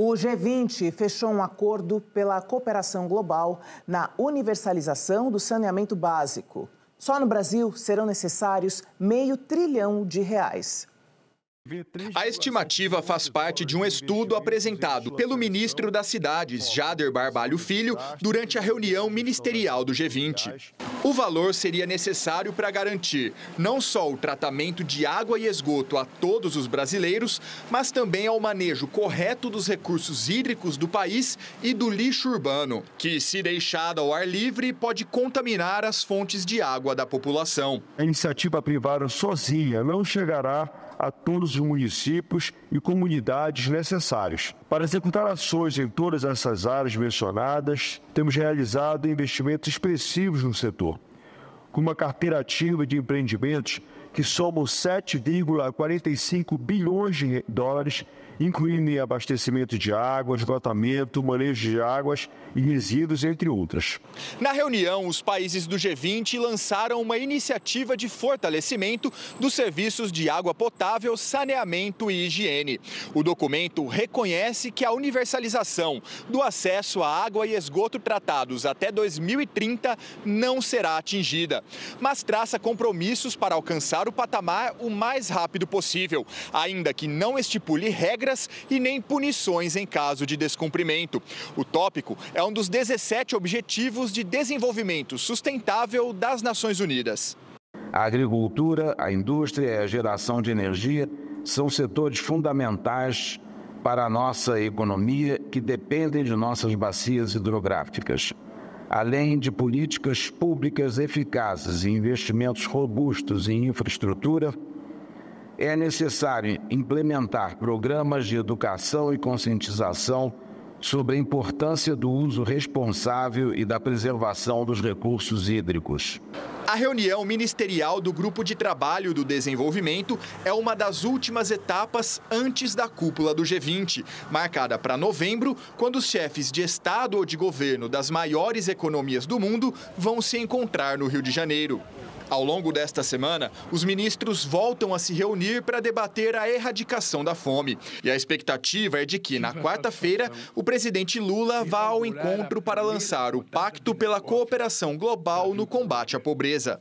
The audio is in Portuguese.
O G20 fechou um acordo pela cooperação global na universalização do saneamento básico. Só no Brasil serão necessários meio trilhão de reais. A estimativa faz parte de um estudo apresentado pelo ministro das Cidades, Jader Barbalho Filho, durante a reunião ministerial do G20. O valor seria necessário para garantir não só o tratamento de água e esgoto a todos os brasileiros, mas também ao manejo correto dos recursos hídricos do país e do lixo urbano, que, se deixado ao ar livre, pode contaminar as fontes de água da população. A iniciativa privada sozinha não chegará a todos os municípios e comunidades necessários. Para executar ações em todas essas áreas mencionadas, temos realizado investimentos expressivos no setor, com uma carteira ativa de empreendimentos que somam 7,45 bilhões de dólares incluindo abastecimento de água, esgotamento, manejo de águas e resíduos, entre outras. Na reunião, os países do G20 lançaram uma iniciativa de fortalecimento dos serviços de água potável, saneamento e higiene. O documento reconhece que a universalização do acesso à água e esgoto tratados até 2030 não será atingida, mas traça compromissos para alcançar o patamar o mais rápido possível, ainda que não estipule regras e nem punições em caso de descumprimento. O tópico é um dos 17 Objetivos de Desenvolvimento Sustentável das Nações Unidas. A agricultura, a indústria e a geração de energia são setores fundamentais para a nossa economia que dependem de nossas bacias hidrográficas. Além de políticas públicas eficazes e investimentos robustos em infraestrutura, é necessário implementar programas de educação e conscientização sobre a importância do uso responsável e da preservação dos recursos hídricos. A reunião ministerial do Grupo de Trabalho do Desenvolvimento é uma das últimas etapas antes da cúpula do G20, marcada para novembro, quando os chefes de Estado ou de governo das maiores economias do mundo vão se encontrar no Rio de Janeiro. Ao longo desta semana, os ministros voltam a se reunir para debater a erradicação da fome. E a expectativa é de que, na quarta-feira, o presidente Lula vá ao encontro para lançar o Pacto pela Cooperação Global no Combate à Pobreza.